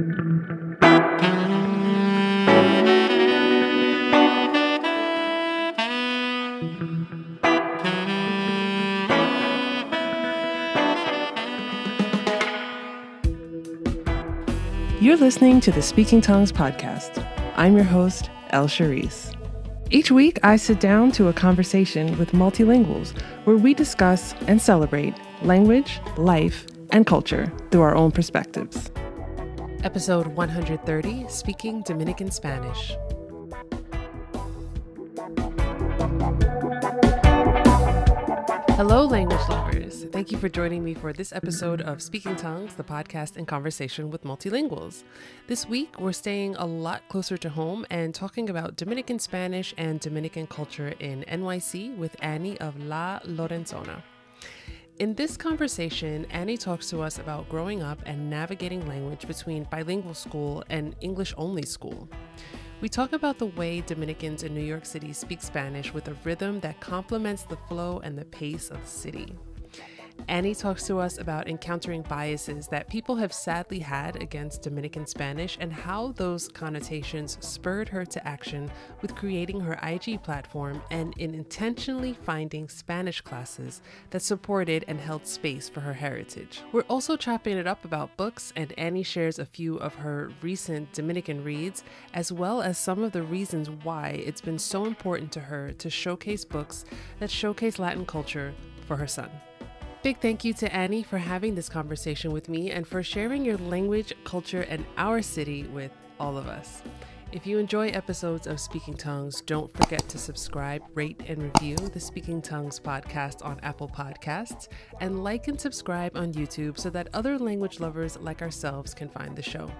You're listening to the Speaking Tongues podcast. I'm your host, El Cherise. Each week, I sit down to a conversation with multilinguals where we discuss and celebrate language, life, and culture through our own perspectives. Episode 130 Speaking Dominican Spanish. Hello, language lovers. Thank you for joining me for this episode of Speaking Tongues, the podcast and conversation with multilinguals. This week, we're staying a lot closer to home and talking about Dominican Spanish and Dominican culture in NYC with Anny of La Lorenzona. In this conversation, Anny talks to us about growing up and navigating language between bilingual school and English only school. We talk about the way Dominicans in New York City speak Spanish with a rhythm that complements the flow and the pace of the city. Anny talks to us about encountering biases that people have sadly had against Dominican Spanish and how those connotations spurred her to action with creating her IG platform and in intentionally finding Spanish classes that supported and held space for her heritage. We're also chopping it up about books, and Anny shares a few of her recent Dominican reads, as well as some of the reasons why it's been so important to her to showcase books that showcase Latin culture for her son. Big thank you to Anny for having this conversation with me and for sharing your language, culture, and our city with all of us. If you enjoy episodes of Speaking Tongues, don't forget to subscribe, rate, and review the Speaking Tongues podcast on Apple Podcasts, and like and subscribe on YouTube so that other language lovers like ourselves can find the show.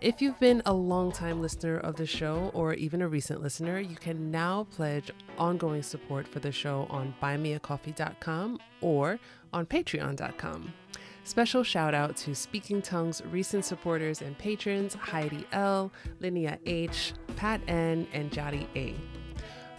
If you've been a long-time listener of the show or even a recent listener, you can now pledge ongoing support for the show on buymeacoffee.com or on patreon.com. Special shout out to Speaking Tongue's recent supporters and patrons Heidi L, Linnea H, Pat N, and Jody A.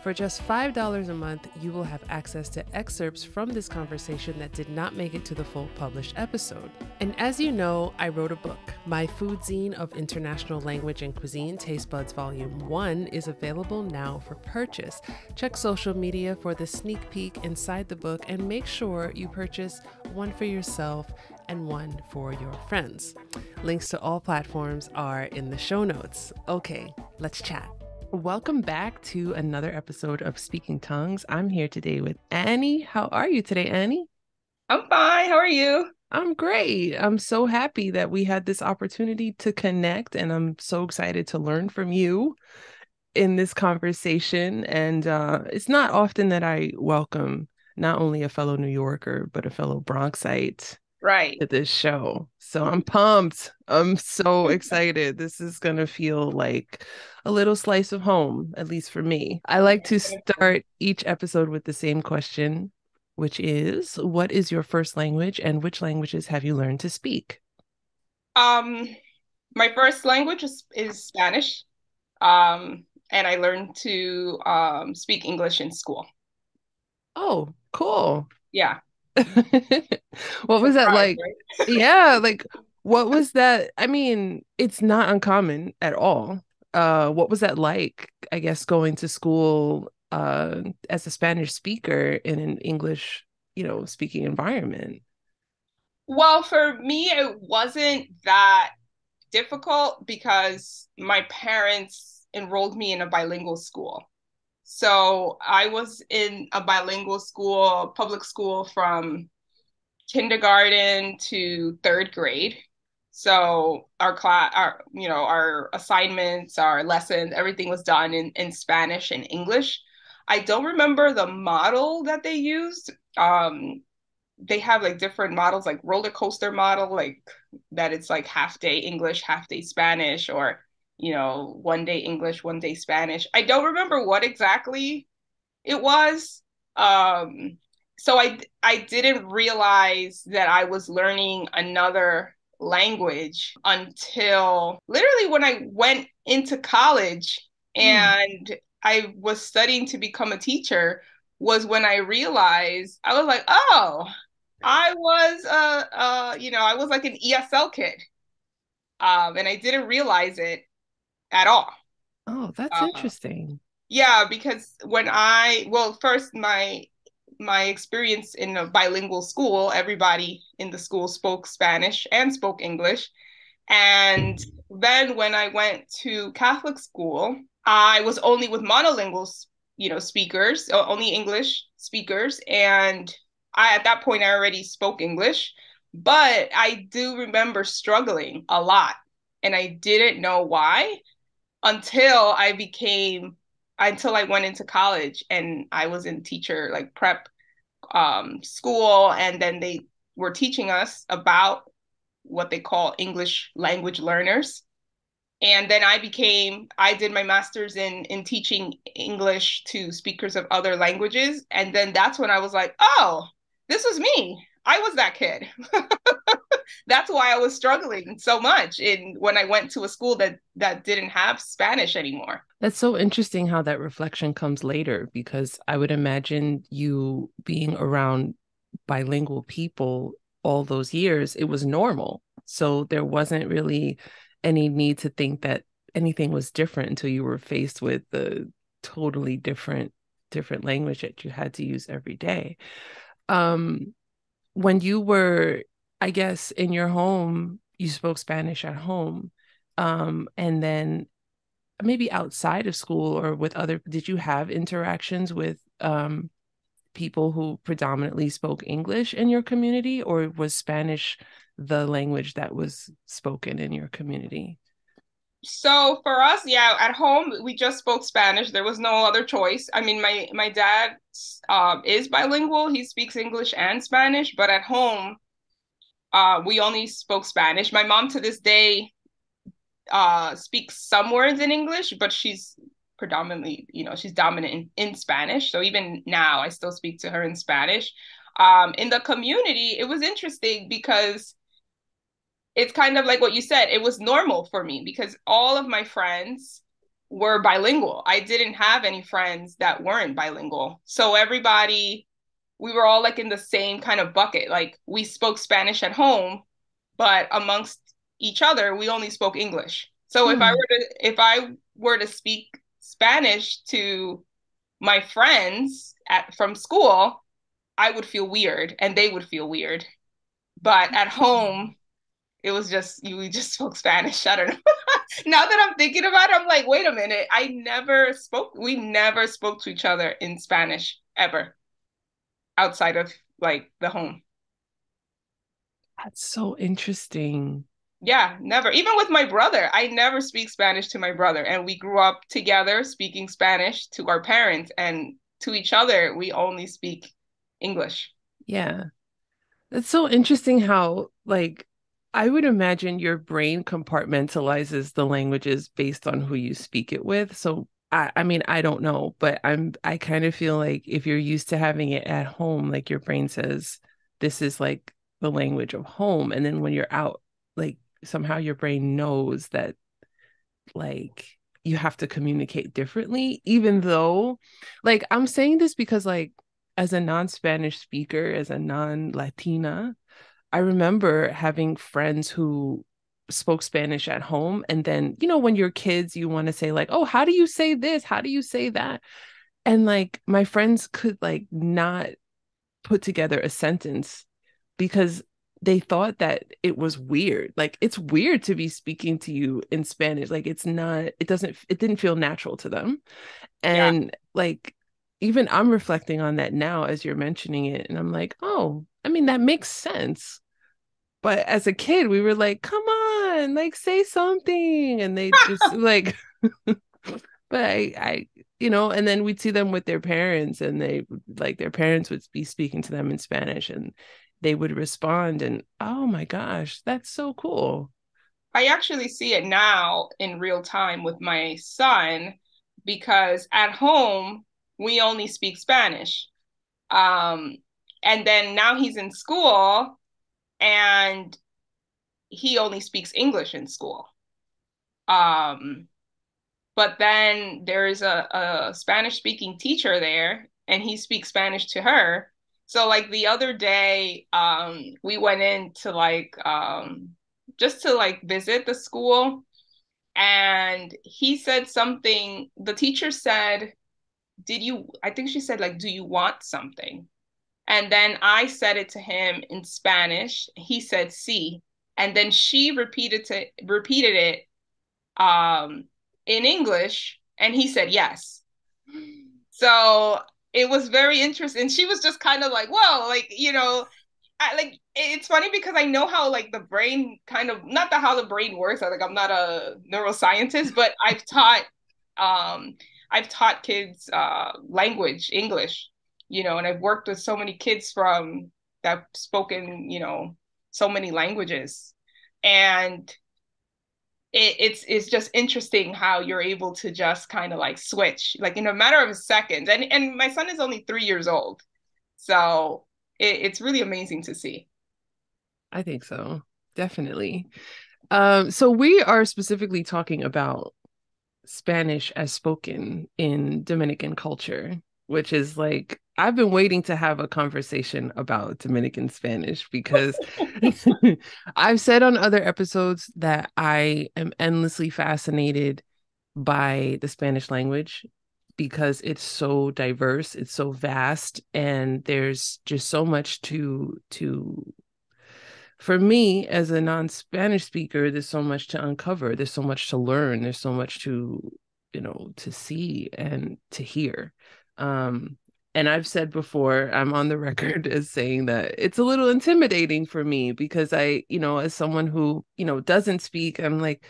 For just $5 a month, you will have access to excerpts from this conversation that did not make it to the full published episode. And as you know, I wrote a book. My food zine of international language and cuisine, Taste Buds Volume 1, is available now for purchase. Check social media for the sneak peek inside the book and make sure you purchase one for yourself and one for your friends. Links to all platforms are in the show notes. Okay, let's chat. Welcome back to another episode of Speaking Tongues. I'm here today with Anny. How are you today, Anny? I'm fine. How are you? I'm great. I'm so happy that we had this opportunity to connect, and I'm so excited to learn from you in this conversation. And uh, it's not often that I welcome not only a fellow New Yorker, but a fellow Bronxite right to this show. So I'm pumped. I'm so excited. This is going to feel like a little slice of home, at least for me. I like to start each episode with the same question, which is what is your first language and which languages have you learned to speak? Um my first language is, is Spanish. Um and I learned to um speak English in school. Oh, cool. Yeah. what was that like? Right? yeah, like what was that? I mean, it's not uncommon at all. Uh, what was that like? I guess going to school uh, as a Spanish speaker in an English, you know, speaking environment. Well, for me, it wasn't that difficult because my parents enrolled me in a bilingual school. So I was in a bilingual school, public school from kindergarten to third grade. So our class, our you know, our assignments, our lessons, everything was done in in Spanish and English. I don't remember the model that they used. Um, they have like different models, like roller coaster model, like that it's like half day English, half day Spanish, or you know, one day English, one day Spanish. I don't remember what exactly it was. Um, so I I didn't realize that I was learning another language until literally when I went into college hmm. and mm. I was studying to become a teacher was when I realized I was like, oh, I was uh uh you know, I was like an ESL kid um, and I didn't realize it at all. Oh, that's uh, interesting. Yeah, because when I well, first my my experience in a bilingual school, everybody in the school spoke Spanish and spoke English. And then when I went to Catholic school, I was only with monolingual, you know, speakers, only English speakers, and I at that point I already spoke English, but I do remember struggling a lot, and I didn't know why until I became until I went into college and I was in teacher like prep um, school, and then they were teaching us about what they call English language learners. And then I became, I did my master's in in teaching English to speakers of other languages. And then that's when I was like, oh, this was me. I was that kid. that's why I was struggling so much in when I went to a school that that didn't have Spanish anymore. That's so interesting how that reflection comes later because I would imagine you being around bilingual people all those years, it was normal. So there wasn't really any need to think that anything was different until you were faced with the totally different different language that you had to use every day. Um when you were I guess in your home you spoke Spanish at home um and then maybe outside of school or with other did you have interactions with um people who predominantly spoke English in your community, or was Spanish the language that was spoken in your community? So for us, yeah, at home we just spoke Spanish. There was no other choice. I mean, my my dad uh, is bilingual; he speaks English and Spanish. But at home, uh, we only spoke Spanish. My mom, to this day, uh, speaks some words in English, but she's predominantly, you know, she's dominant in, in Spanish. So even now, I still speak to her in Spanish. Um, in the community, it was interesting because it's kind of like what you said. It was normal for me because all of my friends were bilingual. I didn't have any friends that weren't bilingual. So everybody, we were all like in the same kind of bucket. Like we spoke Spanish at home, but amongst each other, we only spoke English. So if I hmm. were to if I were to speak Spanish to my friends at from school, I would feel weird and they would feel weird. But at home, it was just you just spoke Spanish. I don't know. now that I'm thinking about it, I'm like, wait a minute. I never spoke, we never spoke to each other in Spanish ever outside of like the home. That's so interesting. Yeah, never. Even with my brother, I never speak Spanish to my brother. And we grew up together speaking Spanish to our parents and to each other, we only speak English. Yeah. It's so interesting how, like, I would imagine your brain compartmentalizes the languages based on who you speak it with. So, I, I mean, I don't know, but I'm, I kind of feel like if you're used to having it at home, like your brain says, this is like the language of home. And then when you're out, like somehow your brain knows that like you have to communicate differently even though like i'm saying this because like as a non-spanish speaker as a non-latina i remember having friends who spoke spanish at home and then you know when you're kids you want to say like oh how do you say this how do you say that and like my friends could like not put together a sentence because they thought that it was weird. Like it's weird to be speaking to you in Spanish. Like it's not, it doesn't, it didn't feel natural to them. And yeah. like, even I'm reflecting on that now as you're mentioning it. And I'm like, oh, I mean, that makes sense. But as a kid, we were like, come on, like say something. And they just like, but I, I, you know, and then we'd see them with their parents and they like their parents would be speaking to them in Spanish and they would respond and oh my gosh that's so cool i actually see it now in real time with my son because at home we only speak spanish um, and then now he's in school and he only speaks english in school um, but then there's a, a spanish speaking teacher there and he speaks spanish to her so like the other day, um, we went in to like um just to like visit the school. And he said something, the teacher said, Did you, I think she said, like, do you want something? And then I said it to him in Spanish. He said, "Sí." And then she repeated to repeated it um, in English, and he said yes. So it was very interesting. She was just kind of like, "Whoa!" Like you know, I, like it's funny because I know how like the brain kind of not the how the brain works. I, Like I'm not a neuroscientist, but I've taught um, I've taught kids uh, language English you know, and I've worked with so many kids from that spoken, you know, so many languages. And it, it's it's just interesting how you're able to just kind of like switch like in a matter of seconds. And and my son is only three years old. So it, it's really amazing to see. I think so. Definitely. Um, so we are specifically talking about Spanish as spoken in Dominican culture, which is like I've been waiting to have a conversation about Dominican Spanish because I've said on other episodes that I am endlessly fascinated by the Spanish language because it's so diverse, it's so vast and there's just so much to to for me as a non-Spanish speaker there's so much to uncover, there's so much to learn, there's so much to you know to see and to hear um and I've said before, I'm on the record as saying that it's a little intimidating for me because I, you know, as someone who, you know, doesn't speak, I'm like,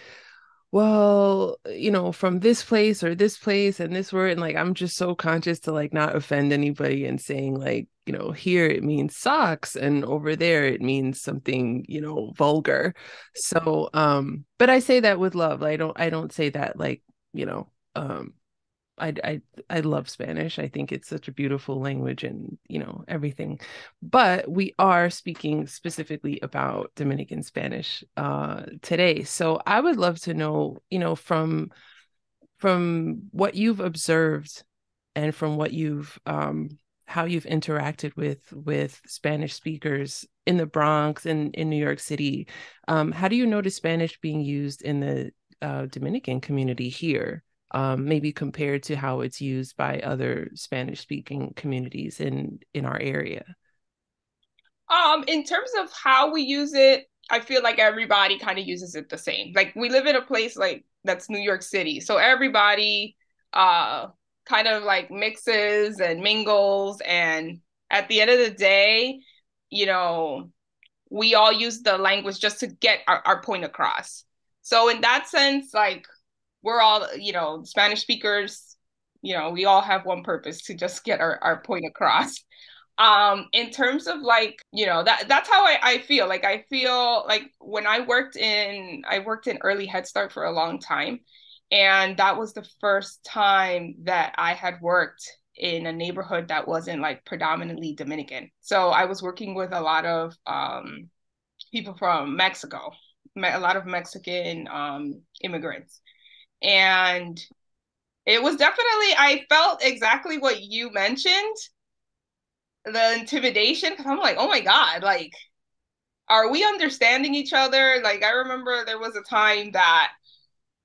well, you know, from this place or this place and this word. And like, I'm just so conscious to like not offend anybody and saying, like, you know, here it means socks and over there it means something, you know, vulgar. So, um, but I say that with love. I don't, I don't say that like, you know, um, I, I I love Spanish. I think it's such a beautiful language and you know everything. But we are speaking specifically about Dominican Spanish uh, today. So I would love to know, you know, from from what you've observed and from what you've um, how you've interacted with with Spanish speakers in the Bronx and in New York City. Um, how do you notice Spanish being used in the uh, Dominican community here? Um, maybe compared to how it's used by other Spanish speaking communities in in our area? Um, in terms of how we use it, I feel like everybody kind of uses it the same. Like we live in a place like that's New York City, so everybody uh kind of like mixes and mingles, and at the end of the day, you know, we all use the language just to get our, our point across. So in that sense, like we're all, you know, Spanish speakers, you know, we all have one purpose to just get our, our point across. Um, in terms of like, you know, that that's how I, I feel. Like I feel like when I worked in I worked in early Head Start for a long time. And that was the first time that I had worked in a neighborhood that wasn't like predominantly Dominican. So I was working with a lot of um, people from Mexico, a lot of Mexican um, immigrants and it was definitely i felt exactly what you mentioned the intimidation because i'm like oh my god like are we understanding each other? Like i remember there was a time that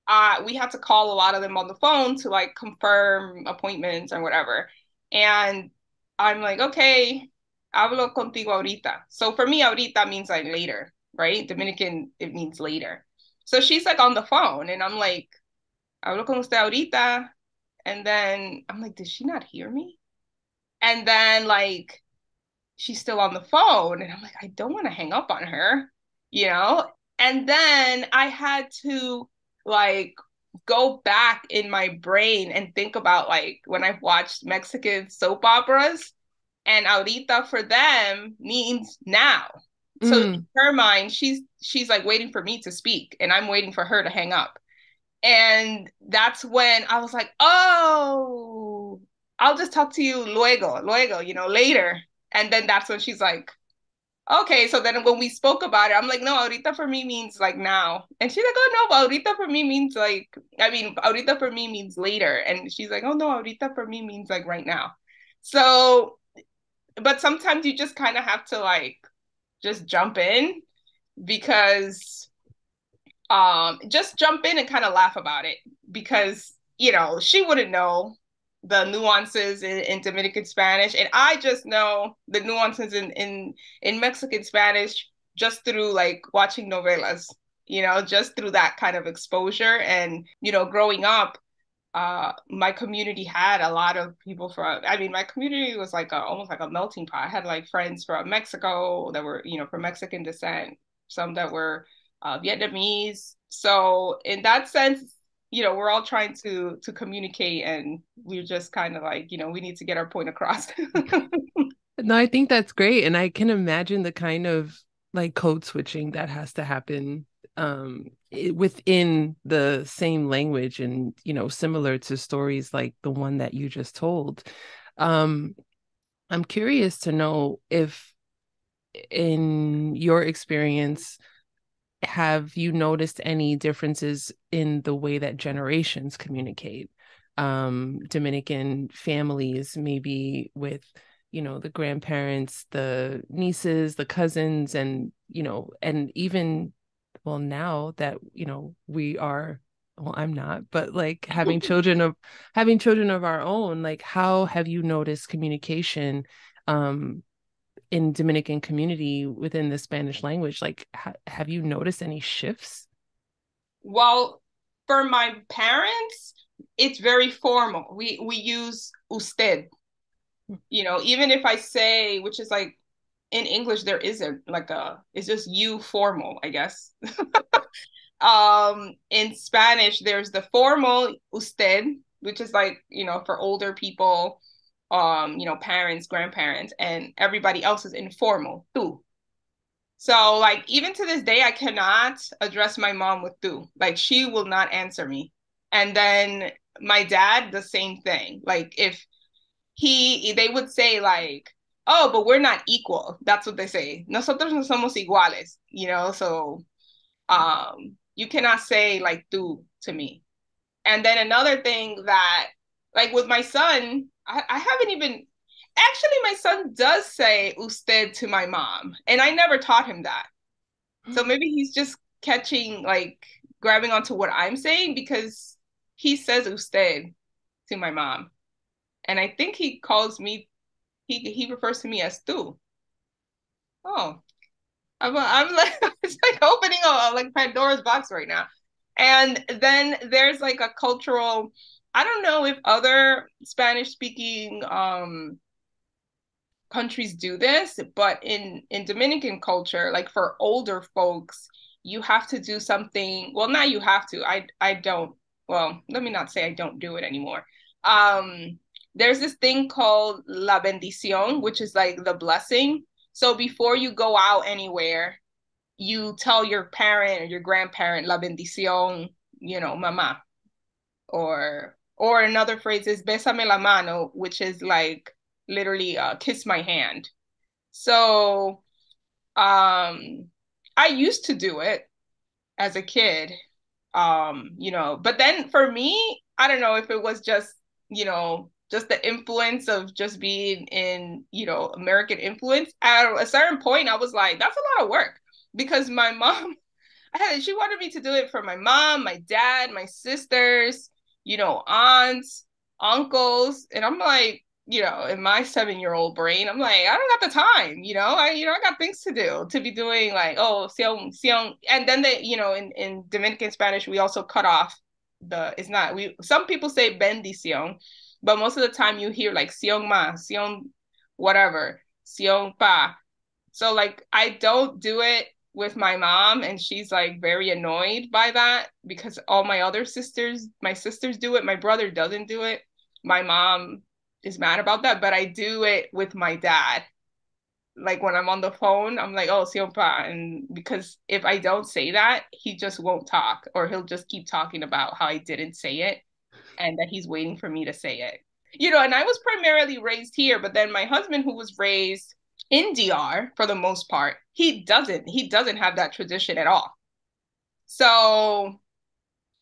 uh, we had to call a lot of them on the phone to like confirm appointments or whatever. And i'm like okay hablo contigo ahorita. So for me ahorita means like later right? Dominican it means later. So she's like on the phone and i'm like hablo con usted ahorita. And then I'm like, did she not hear me? And then like she's still on the phone. And I'm like, I don't want to hang up on her, you know? And then I had to like go back in my brain and think about like when I've watched Mexican soap operas and ahorita for them means now. So mm. in her mind, she's she's like waiting for me to speak and I'm waiting for her to hang up. And that's when I was like, oh, I'll just talk to you luego, luego, you know, later. And then that's when she's like, okay. So then when we spoke about it, I'm like, no, ahorita for me means like now. And she's like, oh, no, ahorita for me means like, I mean, ahorita for me means later. And she's like, oh, no, ahorita for me means like right now. So, but sometimes you just kind of have to like just jump in because um, just jump in and kind of laugh about it because you know she wouldn't know the nuances in, in, Dominican Spanish, and I just know the nuances in in in Mexican Spanish just through like watching novelas. You know, just through that kind of exposure, and you know, growing up, uh, my community had a lot of people from. I mean, my community was like a, almost like a melting pot. I had like friends from Mexico that were you know from Mexican descent, some that were uh, Vietnamese. So in that sense, you know, we're all trying to to communicate, and we're just kind of like, you know, we need to get our point across. no, I think that's great, and I can imagine the kind of like code switching that has to happen um within the same language and you know similar to stories like the one that you just told um i'm curious to know if in your experience have you noticed any differences in the way that generations communicate? Um dominican families maybe with you know the grandparents the nieces the cousins and you know and even well now that you know we are well i'm not but like having children of having children of our own like how have you noticed communication um in Dominican community within the Spanish language. Like, ha- have you noticed any shifts? Well, for my parents, it's very formal. We we use usted. You know, even if I say, which is like in English, there isn't like a. It's just you formal, I guess. um, in Spanish, there's the formal usted, which is like you know for older people um, you know, parents, grandparents, and everybody else is informal too. So like even to this day, I cannot address my mom with tu. Like she will not answer me. And then my dad, the same thing. Like if he they would say like, oh, but we're not equal. That's what they say. Nosotros no somos iguales, you know, so um you cannot say like tu to me. And then another thing that like with my son, I, I haven't even actually my son does say usted to my mom and i never taught him that. So mm. maybe he's just catching like grabbing onto what i'm saying because he says usted to my mom. And i think he calls me he he refers to me as tu oh. I'm, I'm like it's like opening a like pandora's box right now. And then there's like a cultural I don't know if other Spanish speaking um, countries do this, but in in Dominican culture, like for older folks, you have to do something. Well, now you have to. I I don't. Well, let me not say I don't do it anymore. Um, there's this thing called la bendición, which is like the blessing. So before you go out anywhere, you tell your parent or your grandparent la bendición, you know, mama, or or another phrase is besame la mano, which is like literally uh, kiss my hand. So um I used to do it as a kid. Um, you know, but then for me, I don't know if it was just, you know, just the influence of just being in, you know, American influence. At a certain point, I was like, that's a lot of work because my mom, I had, she wanted me to do it for my mom, my dad, my sisters, you know, aunts, uncles. And I'm like, you know, in my seven year old brain, I'm like, I don't got the time, you know, I, you know, I got things to do to be doing like, oh, sion, sion. And then they, you know, in, in Dominican Spanish, we also cut off the, it's not, we, some people say bendición, but most of the time you hear like sion ma, sion whatever, sion pa. So like, I don't do it with my mom and she's like very annoyed by that because all my other sisters my sisters do it my brother doesn't do it. My mom is mad about that but i do it with my dad. Like when i'm on the phone i'm like oh siompa and because if i don't say that he just won't talk or he'll just keep talking about how i didn't say it and that he's waiting for me to say it. You know and i was primarily raised here but then my husband who was raised in DR for the most part, he doesn't he doesn't have that tradition at all. So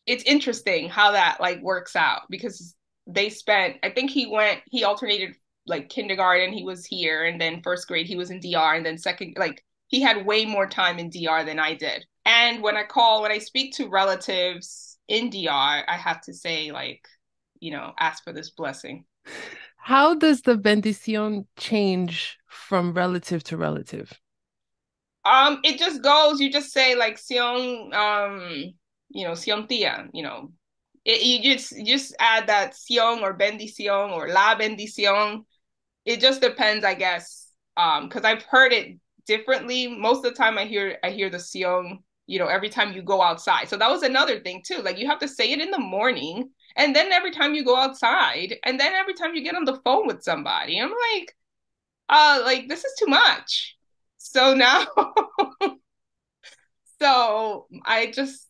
it's interesting how that like works out because they spent I think he went he alternated like kindergarten he was here and then first grade he was in DR and then second like he had way more time in DR than I did. And when I call, when I speak to relatives in DR, I have to say, like, you know, ask for this blessing. How does the bendición change from relative to relative? Um, it just goes, you just say like Sion, um, you know, Sion tia, you know. It, you just you just add that Sion or bendición or la bendición. It just depends, I guess. Um, because I've heard it differently. Most of the time I hear I hear the Sion, you know, every time you go outside. So that was another thing too. Like you have to say it in the morning and then every time you go outside and then every time you get on the phone with somebody. I'm like, uh, like this is too much. So now so I just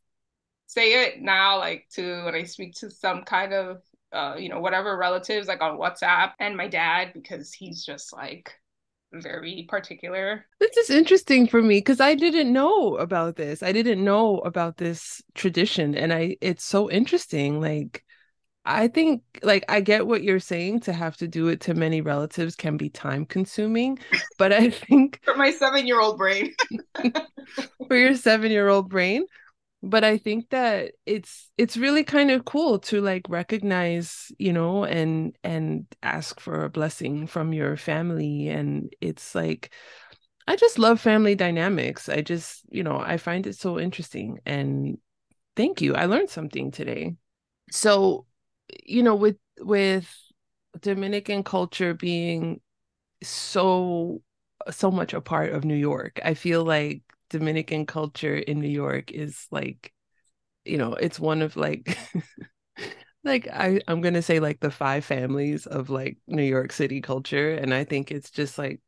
say it now like to when I speak to some kind of uh, you know, whatever relatives like on WhatsApp and my dad because he's just like very particular. This is interesting for me because I didn't know about this. I didn't know about this tradition and I it's so interesting like I think like I get what you're saying to have to do it to many relatives can be time consuming, but I think for my 7-year-old brain for your 7-year-old brain, but I think that it's it's really kind of cool to like recognize, you know, and and ask for a blessing from your family and it's like I just love family dynamics. I just, you know, I find it so interesting and thank you. I learned something today. So you know with with dominican culture being so so much a part of new york i feel like dominican culture in new york is like you know it's one of like like i i'm going to say like the five families of like new york city culture and i think it's just like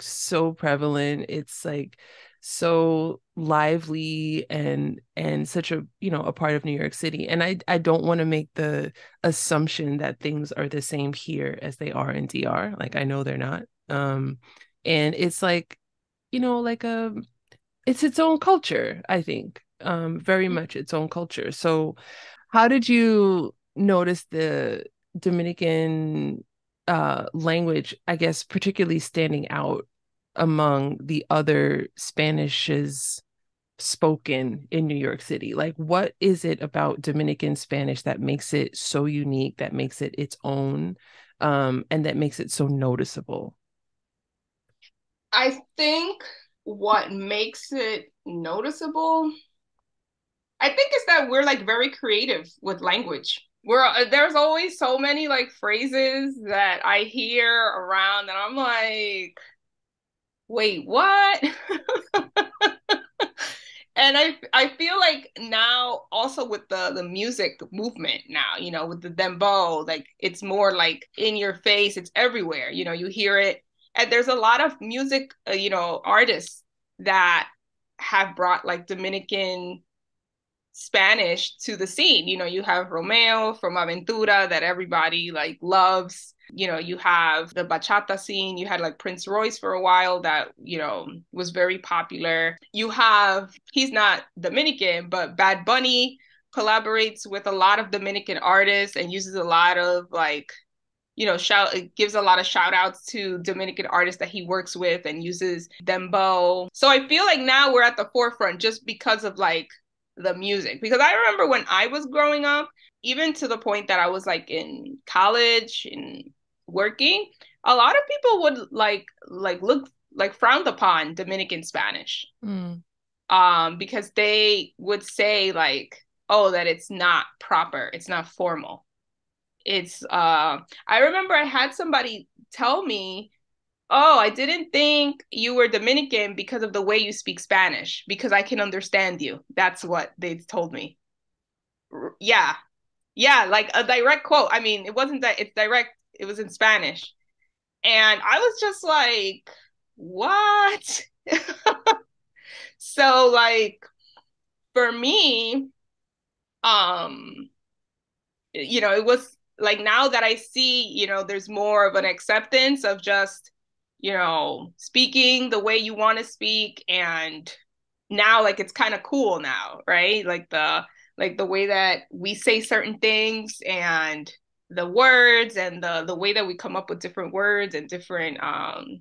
so prevalent. It's like so lively and and such a you know a part of New York City. And I I don't want to make the assumption that things are the same here as they are in DR like I know they're not. Um and it's like you know like a um, it's its own culture I think. Um very mm-hmm. much its own culture. So how did you notice the Dominican uh language I guess particularly standing out among the other Spanishes spoken in New York City? Like, what is it about Dominican Spanish that makes it so unique, that makes it its own, um, and that makes it so noticeable? I think what makes it noticeable, I think is that we're like very creative with language. We're uh, there's always so many like phrases that I hear around, and I'm like, wait, what? and I I feel like now also with the the music movement now, you know, with the dembow, like it's more like in your face, it's everywhere. You know, you hear it, and there's a lot of music, uh, you know, artists that have brought like Dominican Spanish to the scene. You know, you have Romeo from Aventura that everybody like loves you know you have the bachata scene you had like prince royce for a while that you know was very popular. You have he's not dominican but bad bunny collaborates with a lot of dominican artists and uses a lot of like you know shout it gives a lot of shout outs to dominican artists that he works with and uses dembow so i feel like now we're at the forefront just because of like the music. Because i remember when i was growing up even to the point that i was like in college in working, a lot of people would like like look like frowned upon Dominican Spanish. Mm. Um, because they would say like, oh, that it's not proper, it's not formal. It's uh I remember I had somebody tell me, Oh, I didn't think you were Dominican because of the way you speak Spanish, because I can understand you. That's what they told me. Yeah. Yeah, like a direct quote. I mean, it wasn't that it's direct it was in Spanish. And I was just like, what? so like for me, um, you know, it was like now that I see, you know, there's more of an acceptance of just, you know, speaking the way you want to speak and now like it's kind of cool now, right? Like the like the way that we say certain things and the words and the the way that we come up with different words and different um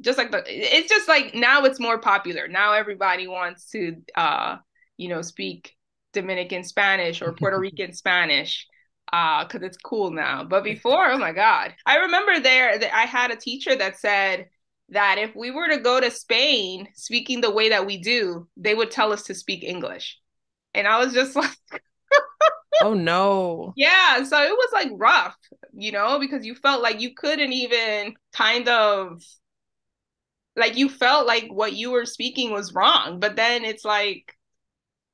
just like the it's just like now it's more popular now everybody wants to uh you know, speak Dominican Spanish or Puerto Rican Spanish because uh, it's cool now. But before, oh my God. I remember there that I had a teacher that said that if we were to go to Spain speaking the way that we do, they would tell us to speak English. And I was just like, oh no. Yeah. So it was like rough, you know, because you felt like you couldn't even kind of like you felt like what you were speaking was wrong. But then it's like,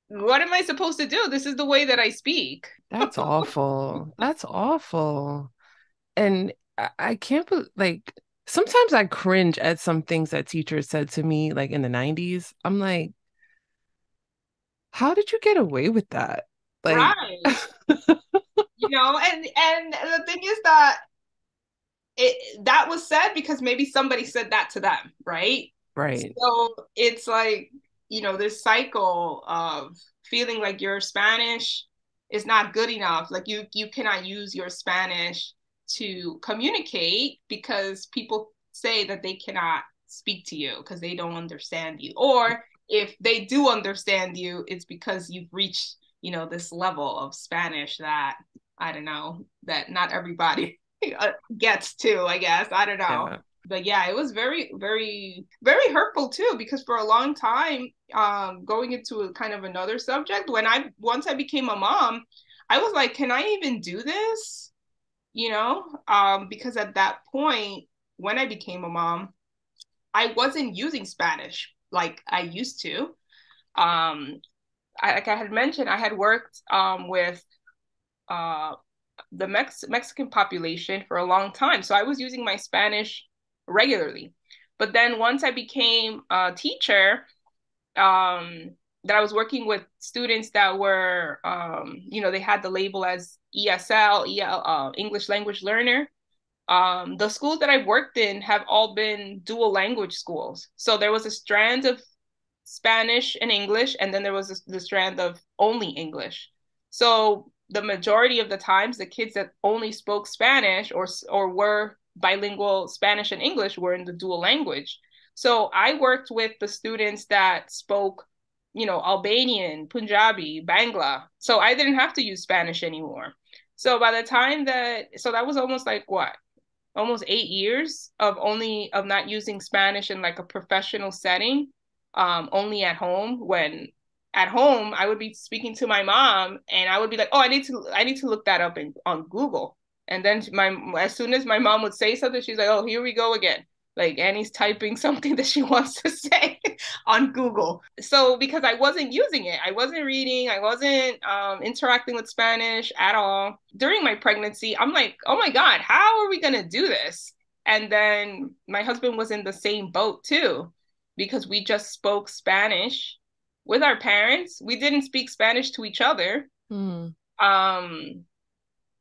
what am I supposed to do? This is the way that I speak. That's awful. That's awful. And I, I can't believe, like, sometimes I cringe at some things that teachers said to me, like in the 90s. I'm like, how did you get away with that? Like, right. you know, and and the thing is that it that was said because maybe somebody said that to them, right? Right. So it's like, you know, this cycle of feeling like your Spanish is not good enough. Like you you cannot use your Spanish to communicate because people say that they cannot speak to you because they don't understand you. Or if they do understand you, it's because you've reached, you know, this level of Spanish that I don't know, that not everybody uh, gets to, I guess. I don't know. Yeah. But yeah, it was very, very, very hurtful too, because for a long time, um, going into a kind of another subject, when I once I became a mom, I was like, can I even do this? You know, um, because at that point, when I became a mom, I wasn't using Spanish like I used to. Um, I, like I had mentioned, I had worked um, with uh, the Mex- Mexican population for a long time. So I was using my Spanish regularly. But then once I became a teacher, um, that I was working with students that were, um, you know, they had the label as ESL, EL, uh, English language learner. Um, the schools that I've worked in have all been dual language schools. So there was a strand of Spanish and English, and then there was the strand of only English. So the majority of the times, the kids that only spoke Spanish or or were bilingual Spanish and English were in the dual language. So I worked with the students that spoke, you know, Albanian, Punjabi, Bangla. So I didn't have to use Spanish anymore. So by the time that, so that was almost like what, almost eight years of only of not using Spanish in like a professional setting, um, only at home. When at home I would be speaking to my mom and I would be like, oh, I need to I need to look that up in, on Google. And then my as soon as my mom would say something, she's like, oh, here we go again like Anny's typing something that she wants to say on Google. So because I wasn't using it, I wasn't reading, I wasn't um, interacting with Spanish at all. During my pregnancy, I'm like, oh my God, how are we to do this? And then my husband was in the same boat too, because we just spoke Spanish with our parents. We didn't speak Spanish to each other. Mm. Um,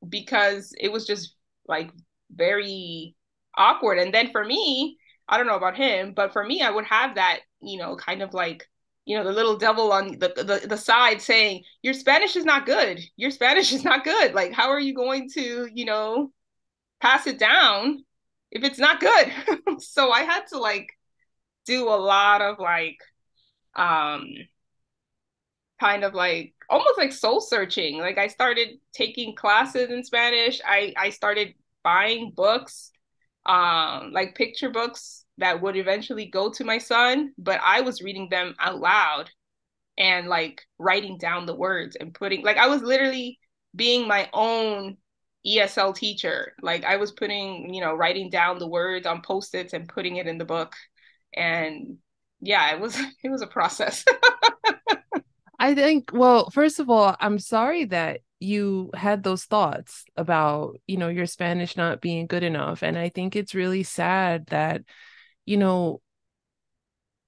because it was just like very awkward. And then for me, I don't know about him, but for me, I would have that, you know, kind of like, you know, the little devil on the, the, the side saying, your Spanish is not good. Your Spanish is not good. Like, how are you going to, you know, pass it down if it's not good? so I had to like do a lot of like, um, kind of like almost like soul searching. Like I started taking classes in Spanish. I I started buying books um, like picture books that would eventually go to my son, but I was reading them out loud and like writing down the words and putting like I was literally being my own ESL teacher. Like I was putting, you know, writing down the words on post-its and putting it in the book. And yeah, it was it was a process. I think well, first of all, I'm sorry that you had those thoughts about you know your spanish not being good enough and i think it's really sad that you know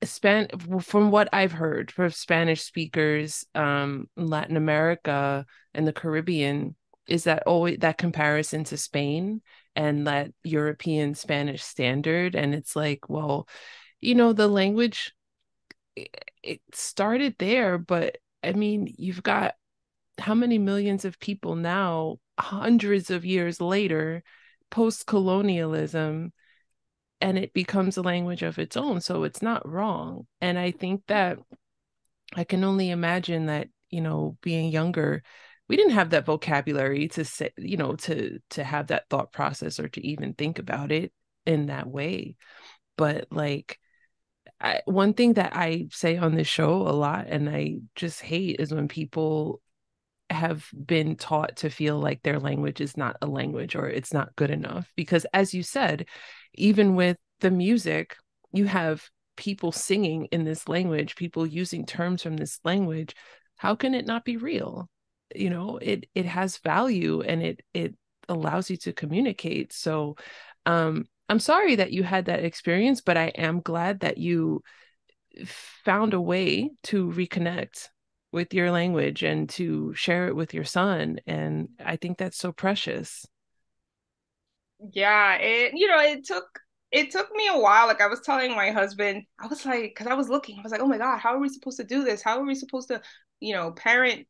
span from what i've heard from spanish speakers um in latin america and the caribbean is that always that comparison to spain and that european spanish standard and it's like well you know the language it started there but i mean you've got how many millions of people now, hundreds of years later, post colonialism, and it becomes a language of its own. So it's not wrong. And I think that I can only imagine that, you know, being younger, we didn't have that vocabulary to say, you know, to to have that thought process or to even think about it in that way. But like I, one thing that I say on this show a lot and I just hate is when people have been taught to feel like their language is not a language or it's not good enough because as you said even with the music you have people singing in this language, people using terms from this language, how can it not be real? You know, it it has value and it it allows you to communicate. So um I'm sorry that you had that experience, but I am glad that you found a way to reconnect with your language and to share it with your son and I think that's so precious. Yeah, it you know, it took it took me a while. Like I was telling my husband, I was like, because I was looking, I was like, oh my God, how are we supposed to do this? How are we supposed to, you know, parent,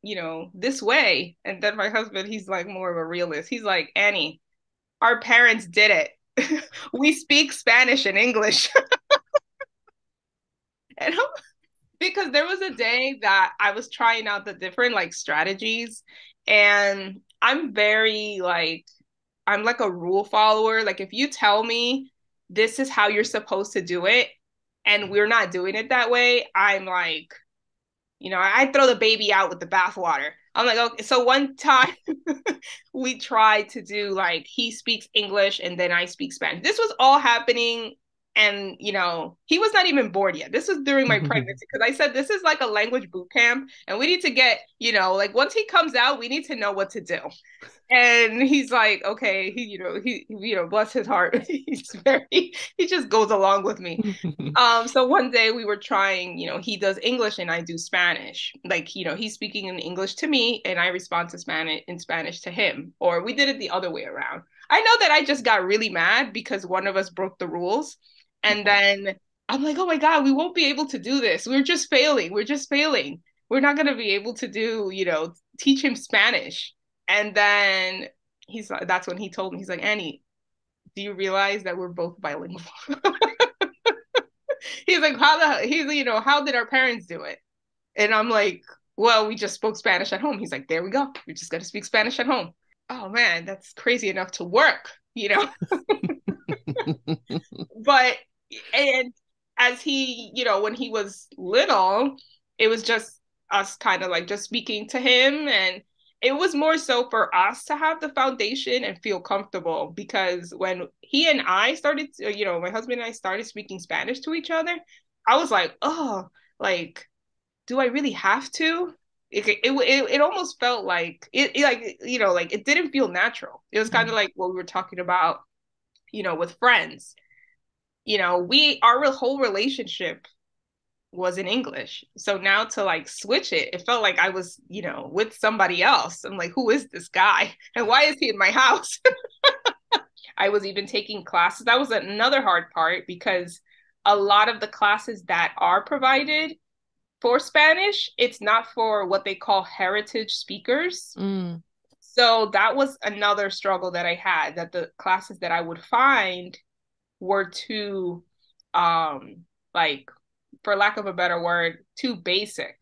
you know, this way? And then my husband, he's like more of a realist. He's like, Anny, our parents did it. we speak Spanish and English. and I'm, because there was a day that I was trying out the different like strategies, and I'm very like I'm like a rule follower. Like if you tell me this is how you're supposed to do it and we're not doing it that way, I'm like, you know, I throw the baby out with the bathwater. I'm like, okay. So one time we tried to do like he speaks English and then I speak Spanish. This was all happening and you know he was not even bored yet this was during my pregnancy because i said this is like a language boot camp and we need to get you know like once he comes out we need to know what to do and he's like okay he you know he you know bless his heart he's very he just goes along with me um so one day we were trying you know he does english and i do spanish like you know he's speaking in english to me and i respond to spanish in spanish to him or we did it the other way around i know that i just got really mad because one of us broke the rules and then I'm like, oh my God, we won't be able to do this. We're just failing. We're just failing. We're not going to be able to do, you know, teach him Spanish. And then he's that's when he told me, he's like, Anny, do you realize that we're both bilingual? he's like, how the, he's, you know, how did our parents do it? And I'm like, well, we just spoke Spanish at home. He's like, there we go. We just to speak Spanish at home. Oh man, that's crazy enough to work, you know? but and as he, you know, when he was little, it was just us kind of like just speaking to him and it was more so for us to have the foundation and feel comfortable because when he and I started, you know, my husband and I started speaking Spanish to each other, I was like, oh, like, do I really have to? It it it, it almost felt like it, it, like you know like it didn't feel natural. It was kind of mm-hmm. like what we were talking about, you know, with friends you know, we our whole relationship was in English. So now to like switch it, it felt like I was, you know, with somebody else. I'm like, who is this guy? And why is he in my house? I was even taking classes. That was another hard part because a lot of the classes that are provided for Spanish, it's not for what they call heritage speakers. Mm. So that was another struggle that I had that the classes that I would find were too um like for lack of a better word too basic.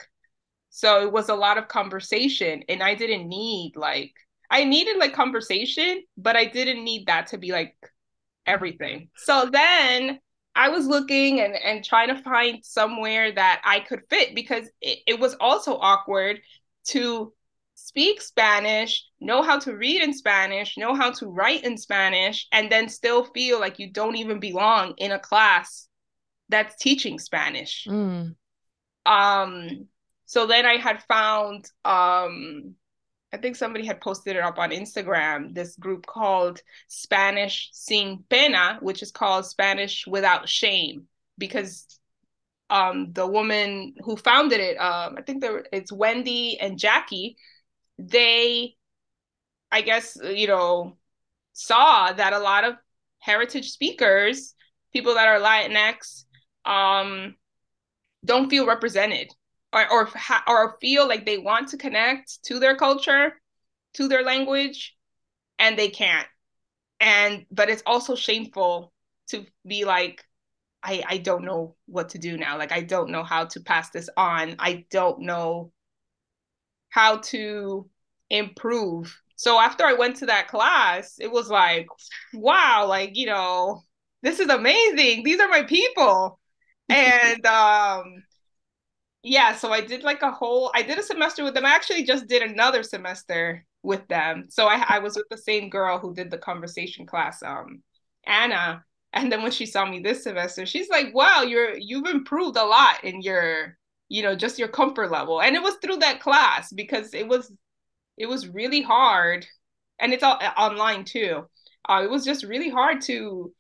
So it was a lot of conversation and i didn't need like i needed like conversation but i didn't need that to be like everything. So then i was looking and and trying to find somewhere that i could fit because it, it was also awkward to speak Spanish, know how to read in Spanish, know how to write in Spanish, and then still feel like you don't even belong in a class that's teaching Spanish. Mm. Um, so then I had found um I think somebody had posted it up on Instagram, this group called Spanish Sin Pena, which is called Spanish Without Shame, because um, the woman who founded it, um, I think there, it's Wendy and Jackie, they, I guess, you know, saw that a lot of heritage speakers, people that are Latinx, um, don't feel represented or or, or feel like they want to connect to their culture, to their language, and they can't. And but it's also shameful to be like, I I don't know what to do now. Like I don't know how to pass this on. I don't know how to improve. So after I went to that class, it was like, wow, like, you know, this is amazing. These are my people. And um yeah, so I did like a whole I did a semester with them. I actually just did another semester with them. So I I was with the same girl who did the conversation class, um, Anna. And then when she saw me this semester, she's like, "Wow, you're you've improved a lot in your, you know, just your comfort level." And it was through that class because it was it was really hard, and it's all online too. Uh, it was just really hard to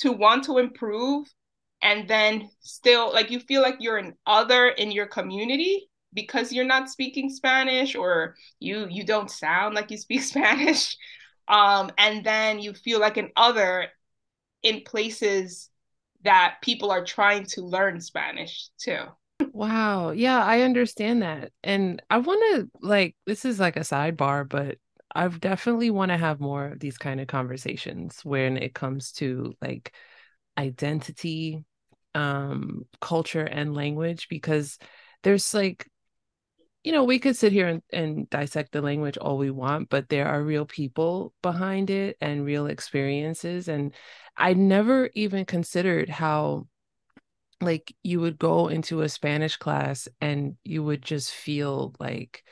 to want to improve and then still like you feel like you're an other in your community because you're not speaking spanish or you you don't sound like you speak spanish um and then you feel like an other in places that people are trying to learn spanish too. Wow. Yeah i understand that. And i want to like this is like a sidebar but i definitely want to have more of these kind of conversations when it comes to like identity um culture and language because there's like you know we could sit here and, and dissect the language all we want but there are real people behind it and real experiences. And i never even considered how like you would go into a spanish class and you would just feel like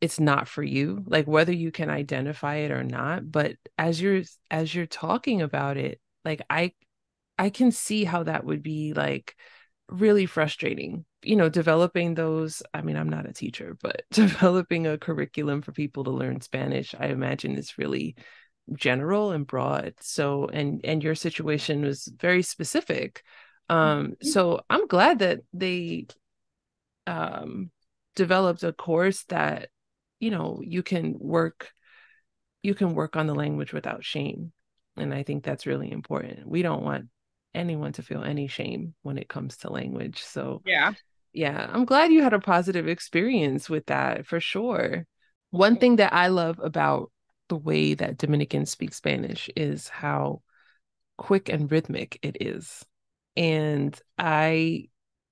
it's not for you like whether you can identify it or not. But as you're as you're talking about it like i I can see how that would be like really frustrating. You know, developing those, I mean, I'm not a teacher, but developing a curriculum for people to learn Spanish, I imagine is really general and broad. So and and your situation was very specific. Um mm-hmm. so I'm glad that they um developed a course that you know you can work you can work on the language without shame and i think that's really important we don't want anyone to feel any shame when it comes to language. So, yeah. Yeah, I'm glad you had a positive experience with that for sure. One thing that I love about the way that Dominicans speak Spanish is how quick and rhythmic it is. And I